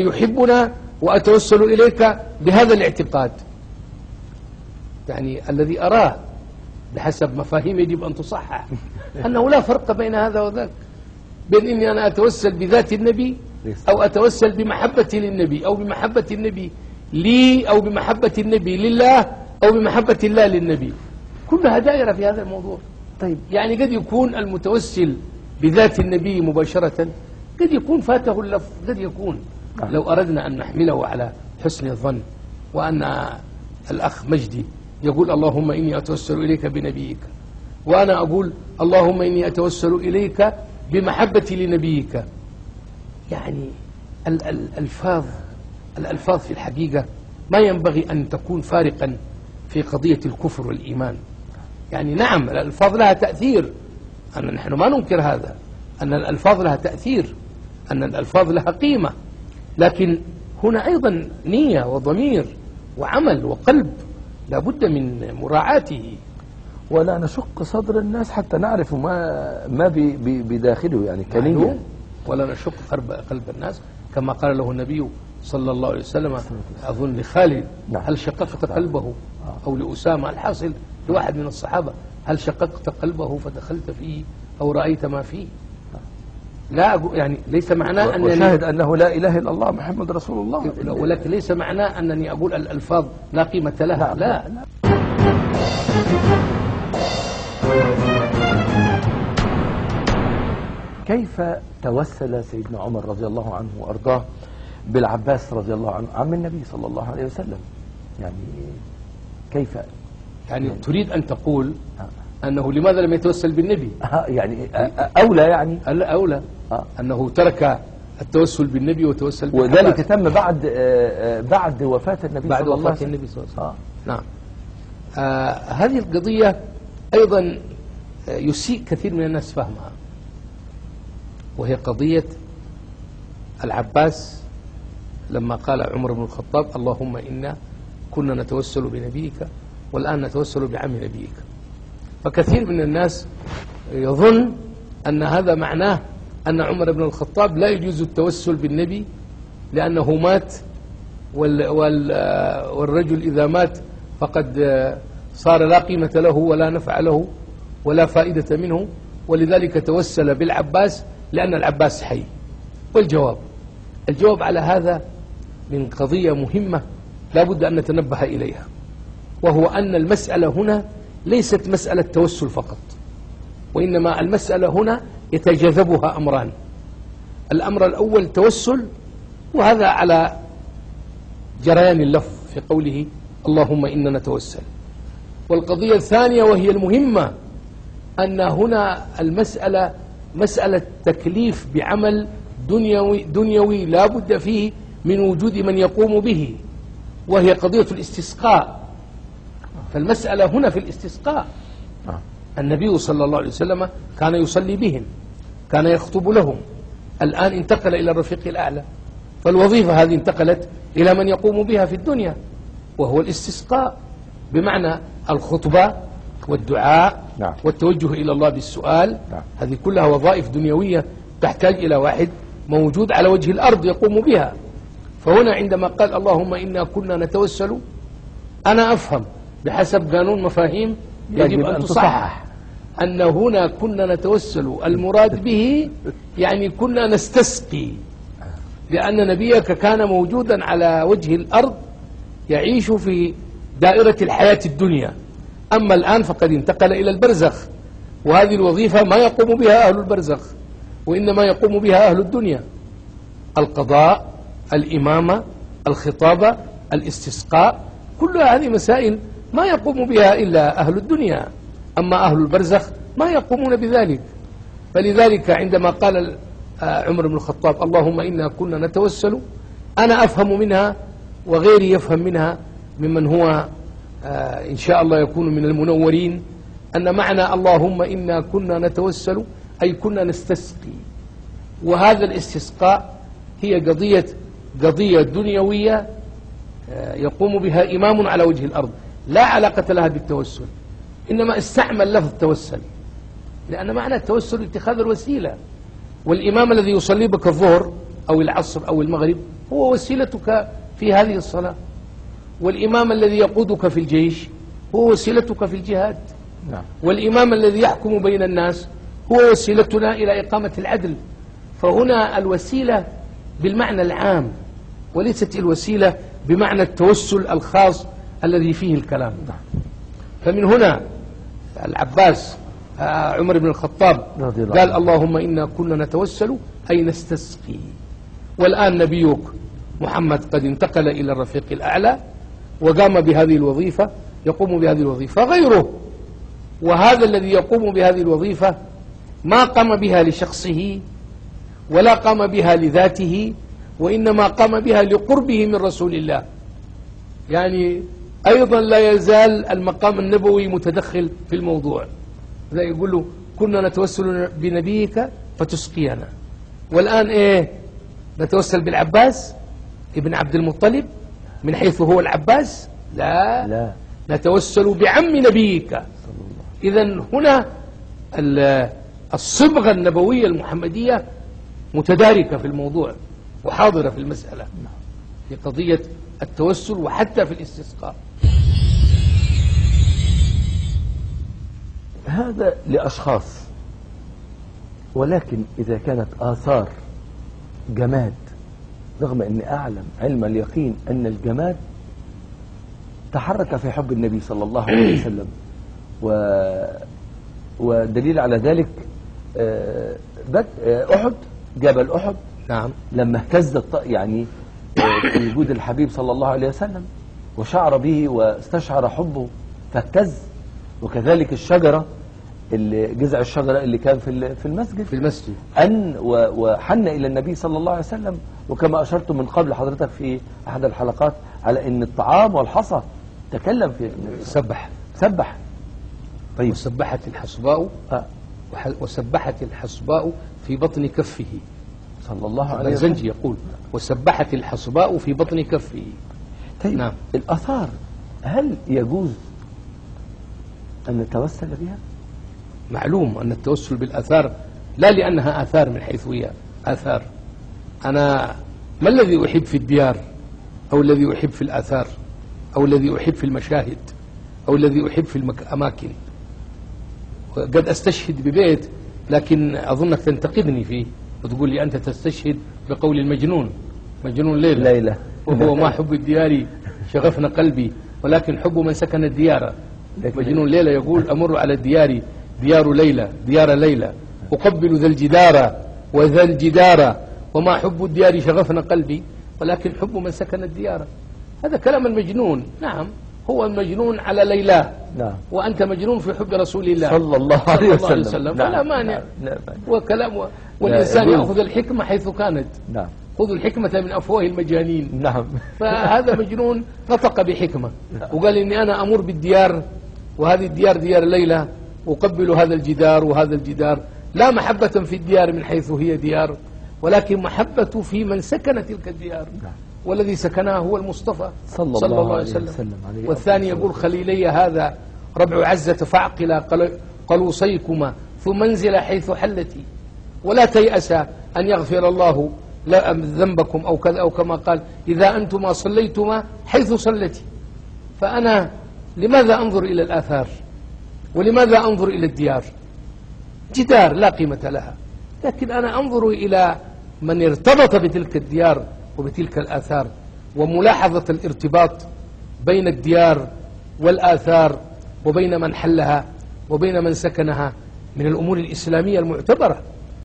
يحبنا وأتوسل إليك بهذا الاعتقاد. يعني الذي أراه بحسب مفاهيم يجب أن تصحح. أنه لا فرق بين هذا وذاك. بين إني أنا أتوسل بذات النبي أو أتوسل بمحبتي للنبي أو بمحبة النبي لي أو بمحبة النبي لله أو بمحبة الله للنبي. كلها دائرة في هذا الموضوع. طيب. يعني قد يكون المتوسل بذات النبي مباشرة قد يكون فاته اللفظ قد يكون. لو أردنا أن نحمله على حسن الظن وأن الأخ مجدي يقول اللهم إني أتوسل إليك بنبيك وأنا أقول اللهم إني أتوسل إليك بمحبتي لنبيك. يعني ال- ال- الألفاظ الألفاظ في الحقيقة ما ينبغي أن تكون فارقا في قضية الكفر والإيمان. يعني نعم الألفاظ لها تأثير. أن نحن ما ننكر هذا. أن الألفاظ لها تأثير. أن الألفاظ لها قيمة. لكن هنا أيضا نية وضمير وعمل وقلب لا بد من مراعاته. ولا نشق صدر الناس حتى نعرف ما ما بداخله يعني كنية ولا نشق قلب الناس. كما قال له النبي صلى الله عليه وسلم أظن لخالد نعم. هل شققت قلبه؟ أو لأسامة الحاصل لواحد من الصحابة هل شققت قلبه فدخلت فيه أو رأيت ما فيه؟ لا يعني ليس معناه أنني وشاهد أنه لا إله إلا الله محمد رسول الله. ولكن ليس معناه أنني أقول الألفاظ لا قيمة لها. نعم، لا. نعم. كيف توسل سيدنا عمر رضي الله عنه وأرضاه بالعباس رضي الله عنه عم النبي صلى الله عليه وسلم؟ يعني كيف؟ يعني تريد أن تقول آه. أنه لماذا لم يتوسل بالنبي؟ آه، يعني أولى يعني. الأولى آه. أنه ترك التوسل بالنبي وتوسل وذلك بالعباس. تم بعد آه، آه، بعد وفاة النبي بعد صلى الله عليه وفاة وسلم. النبي صلى الله عليه وسلم. آه. نعم. آه هذه القضية أيضا آه، يسيء كثير من الناس فهمها. وهي قضية العباس لما قال عمر بن الخطاب اللهم إنا كنا نتوسل بنبيك والآن نتوسل بعم نبيك. فكثير من الناس يظن أن هذا معناه أن عمر بن الخطاب لا يجوز التوسل بالنبي لأنه مات وال وال آه، والرجل إذا مات فقد آه، صار لا قيمة له ولا نفع له ولا فائدة منه ولذلك توسل بالعباس لأن العباس حي. والجواب الجواب على هذا من قضية مهمة لا بد أن نتنبه إليها وهو أن المسألة هنا ليست مسألة توسل فقط وإنما المسألة هنا يتجاذبها أمران. الأمر الأول توسل وهذا على جريان اللفظ في قوله اللهم إنا نتوسل. والقضية الثانية وهي المهمة أن هنا المسألة مسألة تكليف بعمل دنيوي, دنيوي لا بد فيه من وجود من يقوم به وهي قضية الاستسقاء. فالمسألة هنا في الاستسقاء آه. النبي صلى الله عليه وسلم كان يصلي بهم كان يخطب لهم الآن انتقل إلى الرفيق الأعلى فالوظيفة هذه انتقلت إلى من يقوم بها في الدنيا وهو الاستسقاء بمعنى الخطبة والدعاء نعم. والتوجه إلى الله بالسؤال نعم. هذه كلها وظائف دنيوية تحتاج إلى واحد موجود على وجه الأرض يقوم بها فهنا عندما قال اللهم إنا كنا نتوسل أنا أفهم بحسب قانون مفاهيم يجب أن تصحح. أن هنا كنا نتوسل. المراد به يعني كنا نستسقي. لأن نبيك كان موجودا على وجه الأرض يعيش في دائرة الحياة الدنيا. أما الآن فقد انتقل إلى البرزخ. وهذه الوظيفة ما يقوم بها أهل البرزخ وإنما يقوم بها أهل الدنيا. القضاء الإمامة الخطابة الاستسقاء كل هذه مسائل ما يقوم بها إلا أهل الدنيا. أما أهل البرزخ ما يقومون بذلك. فلذلك عندما قال آه، عمر بن الخطاب اللهم إنا كنا نتوسل أنا أفهم منها وغيري يفهم منها ممن هو آه، إن شاء الله يكون من المنورين أن معنى اللهم إنا كنا نتوسل أي كنا نستسقي. وهذا الاستسقاء هي قضية قضية دنيوية آه، يقوم بها إمام على وجه الأرض. لا علاقة لها بالتوسل إنما استعمل لفظ توسل لأن معنى التوسل اتخاذ الوسيلة والإمام الذي يصلي بك الظهر أو العصر أو المغرب هو وسيلتك في هذه الصلاة والإمام الذي يقودك في الجيش هو وسيلتك في الجهاد نعم. والإمام الذي يحكم بين الناس هو وسيلتنا إلى إقامة العدل فهنا الوسيلة بالمعنى العام وليست الوسيلة بمعنى التوسل الخاص الذي فيه الكلام. فمن هنا العباس آه، عمر بن الخطاب قال. اللهم إنا كنا نتوسل أي نستسقي. والآن نبيك محمد قد انتقل إلى الرفيق الأعلى وقام بهذه الوظيفة يقوم بهذه الوظيفة غيره. وهذا الذي يقوم بهذه الوظيفة ما قام بها لشخصه ولا قام بها لذاته وإنما قام بها لقربه من رسول الله. يعني أيضا لا يزال المقام النبوي متدخل في الموضوع. يقول له كنا نتوسل بنبيك فتسقينا. والآن إيه؟ نتوسل بالعباس ابن عبد المطلب من حيث هو العباس؟ لا, لا. نتوسل بعم نبيك. إذا هنا ال- الصبغة النبوية المحمدية متداركة في الموضوع وحاضرة في المسألة في قضية التوسل وحتى في الاستسقاء. هذا لأشخاص. ولكن إذا كانت آثار جماد رغم أني أعلم علم اليقين أن الجماد تحرك في حب النبي صلى الله عليه وسلم. و ودليل على ذلك آه، بد- آه، أحد جبل أحد. نعم. لما اهتز الط- يعني آه، في وجود الحبيب صلى الله عليه وسلم وشعر به واستشعر حبه فاهتز. وكذلك الشجرة جذع الشجرة اللي كان في في المسجد. في المسجد. أن وحن إلى النبي صلى الله عليه وسلم. وكما أشرت من قبل حضرتك في أحد الحلقات على أن الطعام والحصى تكلم في سبح. سبح. طيب. وسبحت الحصباء. آه، وسبحت الحصباء في بطن كفه. صلى الله عليه الزنجي وسلم. يقول. وسبحت الحصباء في بطن كفه. طيب. نعم. الآثار هل يجوز أن نتوسل بها؟ معلوم أن التوسل بالآثار لا لأنها آثار من حيث هي آثار. أنا ما الذي أحب في الديار؟ أو الذي أحب في الآثار؟ أو الذي أحب في المشاهد؟ أو الذي أحب في الأماكن قد أستشهد ببيت لكن أظنك تنتقدني فيه وتقول لي أنت تستشهد بقول المجنون. مجنون ليلة. ليلة. وهو ما حب الديار شغفنا قلبي ولكن حب من سكن الديار. مجنون ليلى يقول أمر على الديار ديار ليلى ديار ليلى. أقبل ذا الجدار وذا الجدار. وما حب الديار شغفنا قلبي ولكن حب من سكن الديار. هذا كلام المجنون. نعم هو المجنون على ليلى. نعم. وأنت مجنون في حب رسول الله. صلى الله عليه صلى الله عليه وسلم. وسلم. ولا مانع. نعم. مانع. وكلام و... والإنسان يجوز. يأخذ الحكمة حيث كانت. نعم. خذوا الحكمة من أفواه المجانين. نعم. فهذا مجنون نطق بحكمة. وقال إني أنا أمر بالديار وهذه الديار ديار ليلى. أقبل هذا الجدار وهذا الجدار. لا محبة في الديار من حيث هي ديار ولكن محبة في من سكن تلك الديار. والذي سكنها هو المصطفى صلى الله عليه وسلم. عليه والثاني يقول خليلي هذا ربع عزة فاعقلا قل- قلوصيكما ثم انزل حيث حلتي. ولا تيأسا أن يغفر الله لا- ذنبكم أو كذا أو كما قال إذا أنتما صليتما حيث صلتي فأنا لماذا أنظر إلى الآثار؟ ولماذا أنظر إلى الديار؟ جدار لا قيمة لها. لكن أنا أنظر إلى من ارتبط بتلك الديار وبتلك الآثار وملاحظة الارتباط بين الديار والآثار وبين من حلها وبين من سكنها من الأمور الإسلامية المعتبرة.